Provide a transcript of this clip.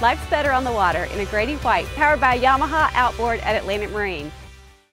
Life's better on the water in a Grady White, powered by Yamaha outboard at Atlantic Marine.